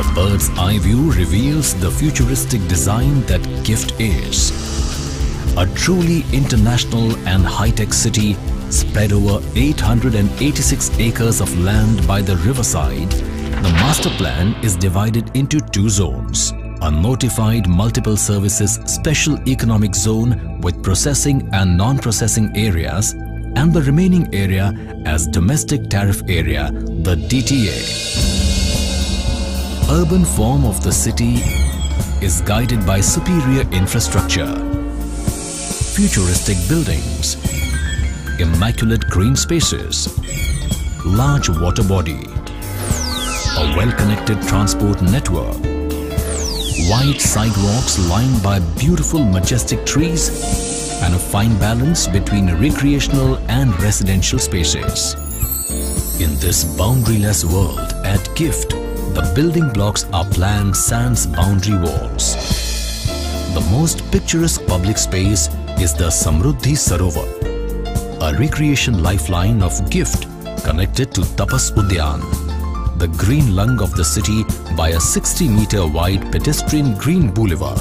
The bird's eye view reveals the futuristic design that GIFT is. A truly international and high-tech city spread over 886 acres of land by the riverside, the master plan is divided into two zones. A notified multiple services special economic zone with processing and non-processing areas and the remaining area as domestic tariff area, the DTA. Urban form of the city is guided by superior infrastructure, futuristic buildings, immaculate green spaces, large water body, a well-connected transport network, wide sidewalks lined by beautiful majestic trees and a fine balance between recreational and residential spaces. In this boundaryless world at GIFT, the building blocks are planned sans boundary walls. The most picturesque public space is the Samruddhi Sarovar, a recreation lifeline of GIFT connected to Tapas Udyan, the green lung of the city by a 60 meter wide pedestrian green boulevard.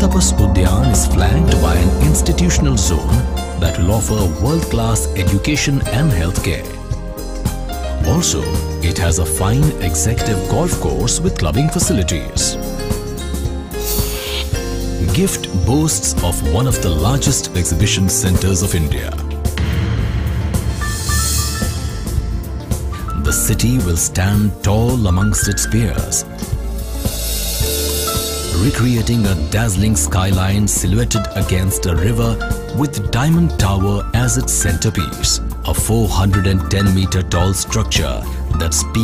Tapas Udyan is flanked by an institutional zone that will offer world-class education and healthcare. Also, it has a fine executive golf course with clubbing facilities. GIFT boasts of one of the largest exhibition centers of India. The city will stand tall amongst its peers, recreating a dazzling skyline silhouetted against a river with Diamond Tower as its centerpiece, a 410 meter tall structure that speaks